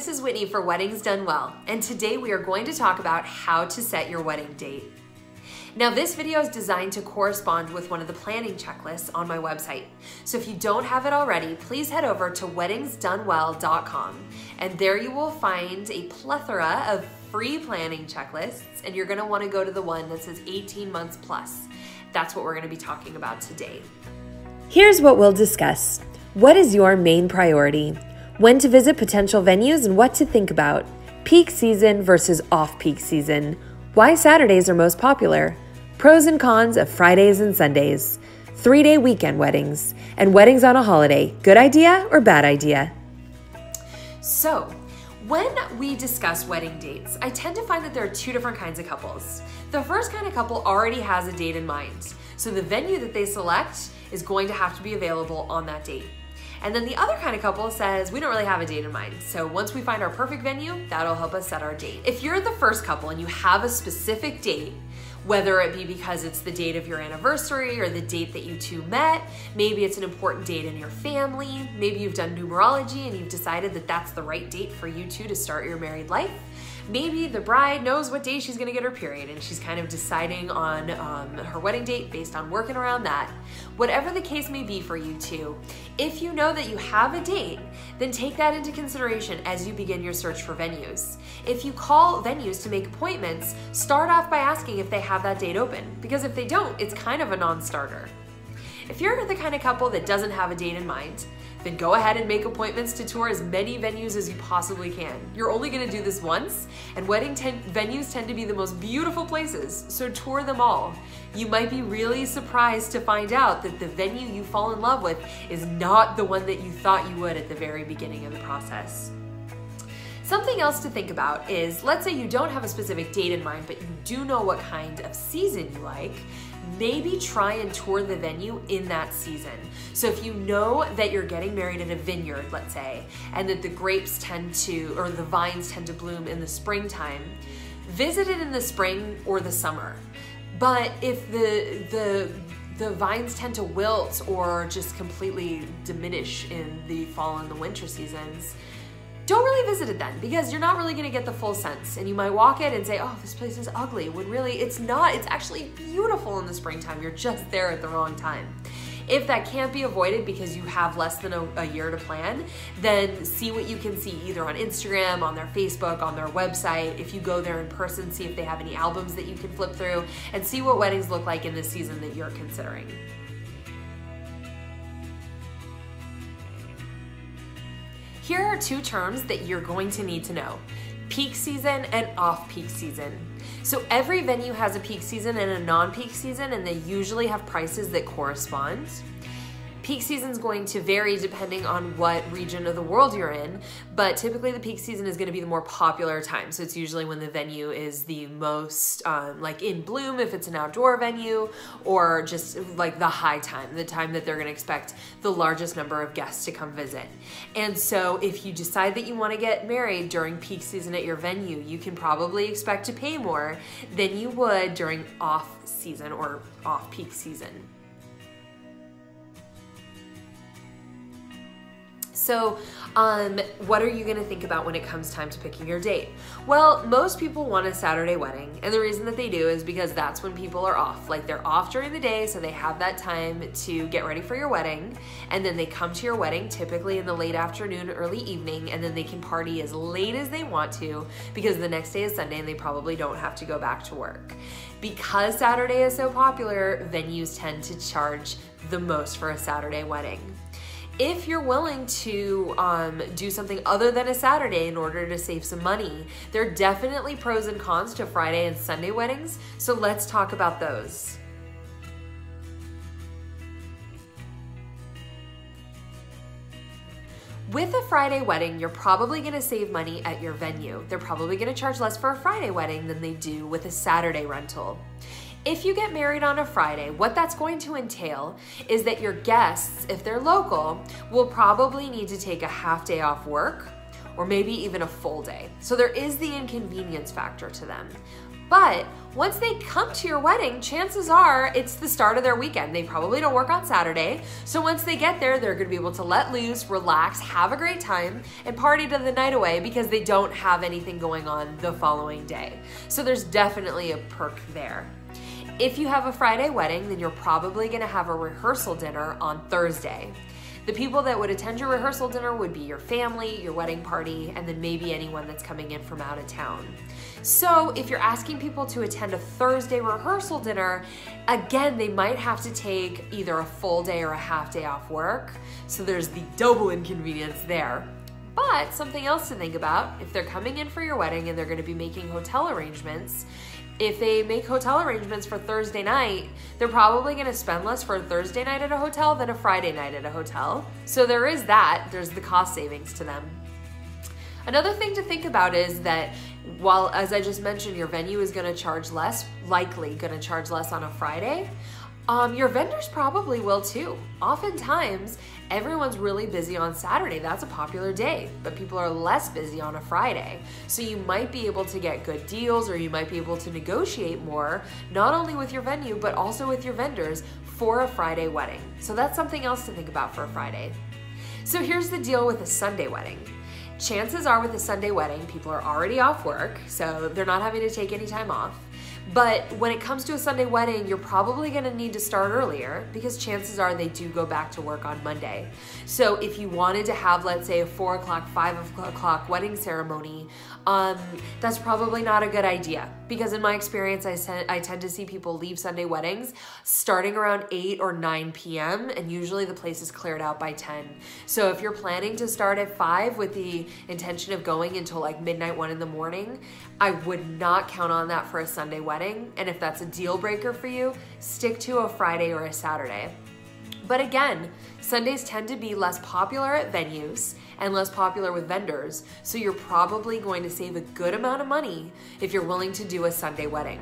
this is Whitney for Weddings Done Well, and today we are going to talk about how to set your wedding date. Now, this video is designed to correspond with one of the planning checklists on my website. So if you don't have it already, please head over to weddingsdonewell.com, and there you will find a plethora of free planning checklists, and you're gonna wanna go to the one that says 18 months plus. That's what we're gonna be talking about today. Here's what we'll discuss. What is your main priority? When to visit potential venues, and what to think about. Peak season versus off peak season. Why Saturdays are most popular. Pros and cons of Fridays and Sundays. Three day weekend weddings. And weddings on a holiday. Good idea or bad idea? So, when we discuss wedding dates, I tend to find that there are two different kinds of couples. The first kind of couple already has a date in mind, so the venue that they select is going to have to be available on that date. And then the other kind of couple says, we don't really have a date in mind. So once we find our perfect venue, that'll help us set our date. If you're the first couple and you have a specific date, whether it be because it's the date of your anniversary or the date that you two met, maybe it's an important date in your family, maybe you've done numerology and you've decided that that's the right date for you two to start your married life. Maybe the bride knows what day she's gonna get her period and she's kind of deciding on um, her wedding date based on working around that. Whatever the case may be for you two, if you know that you have a date, then take that into consideration as you begin your search for venues. If you call venues to make appointments, start off by asking if they have that date open, because if they don't, it's kind of a non starter. If you're the kind of couple that doesn't have a date in mind, then go ahead and make appointments to tour as many venues as you possibly can. You're only gonna do this once, and wedding ten venues tend to be the most beautiful places, so tour them all. You might be really surprised to find out that the venue you fall in love with is not the one that you thought you would at the very beginning of the process. Something else to think about is, let's say you don't have a specific date in mind, but you do know what kind of season you like, maybe try and tour the venue in that season. So if you know that you're getting married at a vineyard, let's say, and that the grapes tend to, or the vines tend to bloom in the springtime, visit it in the spring or the summer. But if the, the, the vines tend to wilt or just completely diminish in the fall and the winter seasons, don't really visit it then because you're not really gonna get the full sense. And you might walk it and say, oh, this place is ugly, when really it's not. It's actually beautiful in the springtime. You're just there at the wrong time. If that can't be avoided because you have less than a, a, year to plan, then see what you can see either on Instagram, on their Facebook, on their website. If you go there in person, see if they have any albums that you can flip through and see what weddings look like in the season that you're considering. Here are two terms that you're going to need to know peak season and off peak season. So every venue has a peak season and a non peak season, and they usually have prices that correspond. Peak season is going to vary depending on what region of the world you're in, but typically the peak season is going to be the more popular time. So it's usually when the venue is the most um, like in bloom if it's an outdoor venue, or just like the high time, the time that they're going to expect the largest number of guests to come visit. And so if you decide that you want to get married during peak season at your venue, you can probably expect to pay more than you would during off season or off peak season. So, um, what are you gonna think about when it comes time to picking your date? Well, most people want a Saturday wedding, and the reason that they do is because that's when people are off. Like they're off during the day, so they have that time to get ready for your wedding, and then they come to your wedding typically in the late afternoon, early evening, and then they can party as late as they want to because the next day is Sunday and they probably don't have to go back to work. Because Saturday is so popular, venues tend to charge the most for a Saturday wedding if you're willing to um, do something other than a Saturday in order to save some money, there are definitely pros and cons to Friday and Sunday weddings, so let's talk about those. With a Friday wedding, you're probably gonna save money at your venue. They're probably gonna charge less for a Friday wedding than they do with a Saturday rental. If you get married on a Friday, what that's going to entail is that your guests, if they're local, will probably need to take a half day off work or maybe even a full day. So there is the inconvenience factor to them. But once they come to your wedding, chances are it's the start of their weekend. They probably don't work on Saturday. So once they get there, they're gonna be able to let loose, relax, have a great time, and party to the night away because they don't have anything going on the following day. So there's definitely a perk there. If you have a Friday wedding, then you're probably gonna have a rehearsal dinner on Thursday. The people that would attend your rehearsal dinner would be your family, your wedding party, and then maybe anyone that's coming in from out of town. So if you're asking people to attend a Thursday rehearsal dinner, again, they might have to take either a full day or a half day off work. So there's the double inconvenience there. But something else to think about, if they're coming in for your wedding and they're gonna be making hotel arrangements, if they make hotel arrangements for Thursday night, they're probably gonna spend less for a Thursday night at a hotel than a Friday night at a hotel. So there is that, there's the cost savings to them. Another thing to think about is that while, as I just mentioned, your venue is gonna charge less, likely gonna charge less on a Friday, um, your vendors probably will too. Oftentimes, everyone's really busy on Saturday. That's a popular day, but people are less busy on a Friday. So you might be able to get good deals or you might be able to negotiate more, not only with your venue, but also with your vendors for a Friday wedding. So that's something else to think about for a Friday. So here's the deal with a Sunday wedding. Chances are with a Sunday wedding, people are already off work, so they're not having to take any time off. But when it comes to a Sunday wedding, you're probably gonna need to start earlier because chances are they do go back to work on Monday. So if you wanted to have, let's say, a four o'clock, five o'clock wedding ceremony, um, that's probably not a good idea because in my experience, I, I tend to see people leave Sunday weddings starting around 8 or 9 p.m. and usually the place is cleared out by 10. So if you're planning to start at 5 with the intention of going until like midnight, 1 in the morning, I would not count on that for a Sunday wedding. And if that's a deal breaker for you, stick to a Friday or a Saturday. But again, Sundays tend to be less popular at venues and less popular with vendors, so you're probably going to save a good amount of money if you're willing to do a Sunday wedding.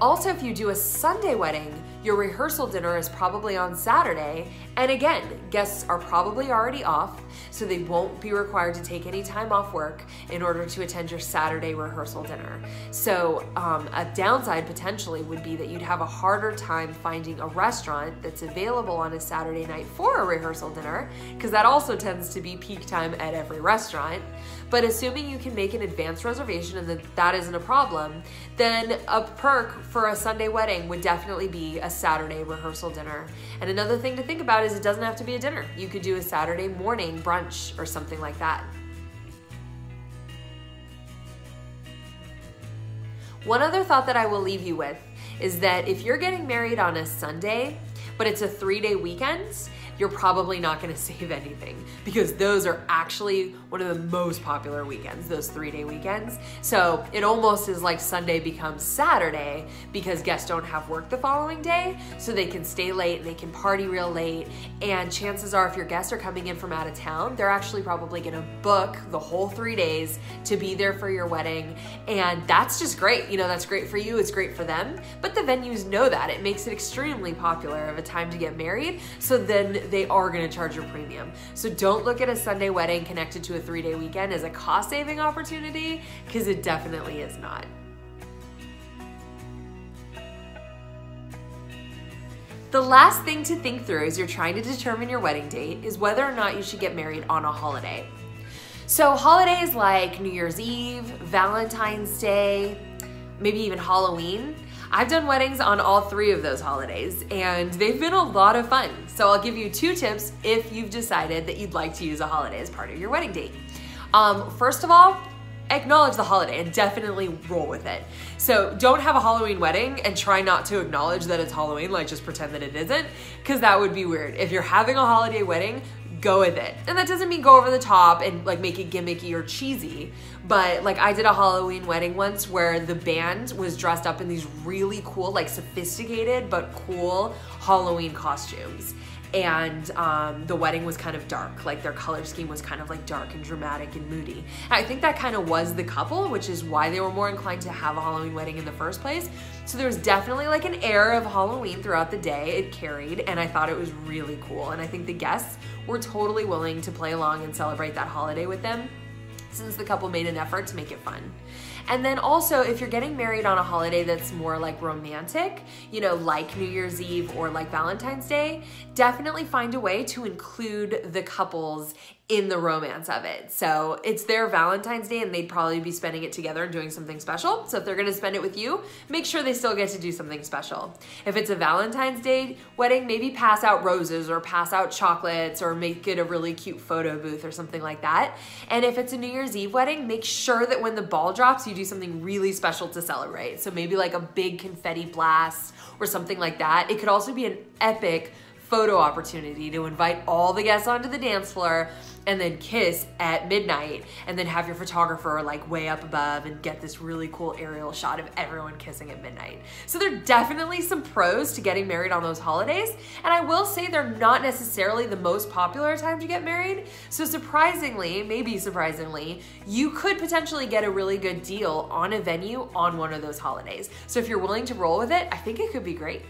Also, if you do a Sunday wedding, your rehearsal dinner is probably on Saturday, and again, guests are probably already off, so they won't be required to take any time off work in order to attend your Saturday rehearsal dinner. So, um, a downside potentially would be that you'd have a harder time finding a restaurant that's available on a Saturday night for a rehearsal dinner, because that also tends to be peak time at every restaurant. But assuming you can make an advanced reservation and that that isn't a problem, then a perk for a Sunday wedding would definitely be a Saturday rehearsal dinner. And another thing to think about is it doesn't have to be a dinner. You could do a Saturday morning brunch or something like that. One other thought that I will leave you with is that if you're getting married on a Sunday, but it's a three day weekend, you're probably not gonna save anything because those are actually one of the most popular weekends, those three day weekends. So it almost is like Sunday becomes Saturday because guests don't have work the following day, so they can stay late and they can party real late. And chances are, if your guests are coming in from out of town, they're actually probably gonna book the whole three days to be there for your wedding. And that's just great. You know, that's great for you, it's great for them. But the venues know that. It makes it extremely popular of a time to get married. So then they are gonna charge your premium. So don't look at a Sunday wedding connected to a three day weekend as a cost saving opportunity, because it definitely is not. The last thing to think through as you're trying to determine your wedding date is whether or not you should get married on a holiday. So holidays like New Year's Eve, Valentine's Day, maybe even Halloween, I've done weddings on all three of those holidays and they've been a lot of fun. So I'll give you two tips if you've decided that you'd like to use a holiday as part of your wedding date. Um, first of all, acknowledge the holiday and definitely roll with it. So don't have a Halloween wedding and try not to acknowledge that it's Halloween, like just pretend that it isn't, because that would be weird. If you're having a holiday wedding, go with it. And that doesn't mean go over the top and like make it gimmicky or cheesy. But like I did a Halloween wedding once where the band was dressed up in these really cool, like sophisticated but cool Halloween costumes and um, the wedding was kind of dark like their color scheme was kind of like dark and dramatic and moody. And i think that kind of was the couple which is why they were more inclined to have a halloween wedding in the first place. So there was definitely like an air of halloween throughout the day it carried and i thought it was really cool. And i think the guests were totally willing to play along and celebrate that holiday with them since the couple made an effort to make it fun. And then also, if you're getting married on a holiday that's more like romantic, you know, like New Year's Eve or like Valentine's Day, definitely find a way to include the couples in the romance of it. So it's their Valentine's Day and they'd probably be spending it together and doing something special. So if they're gonna spend it with you, make sure they still get to do something special. If it's a Valentine's Day wedding, maybe pass out roses or pass out chocolates or make it a really cute photo booth or something like that. And if it's a New Year's Eve wedding, make sure that when the ball drops, you do something really special to celebrate. So maybe like a big confetti blast or something like that. It could also be an epic photo opportunity to invite all the guests onto the dance floor and then kiss at midnight and then have your photographer like way up above and get this really cool aerial shot of everyone kissing at midnight. So there are definitely some pros to getting married on those holidays. And I will say they're not necessarily the most popular time to get married. So surprisingly, maybe surprisingly, you could potentially get a really good deal on a venue on one of those holidays. So if you're willing to roll with it, I think it could be great.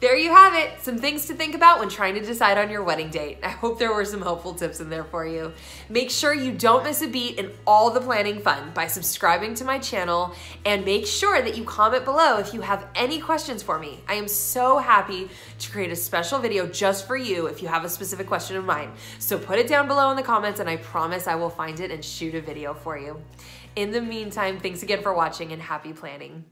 There you have it, some things to think about when trying to decide on your wedding date. I hope there were some helpful tips in there for you. Make sure you don't miss a beat in all the planning fun by subscribing to my channel and make sure that you comment below if you have any questions for me. I am so happy to create a special video just for you if you have a specific question of mine. So put it down below in the comments and I promise I will find it and shoot a video for you. In the meantime, thanks again for watching and happy planning.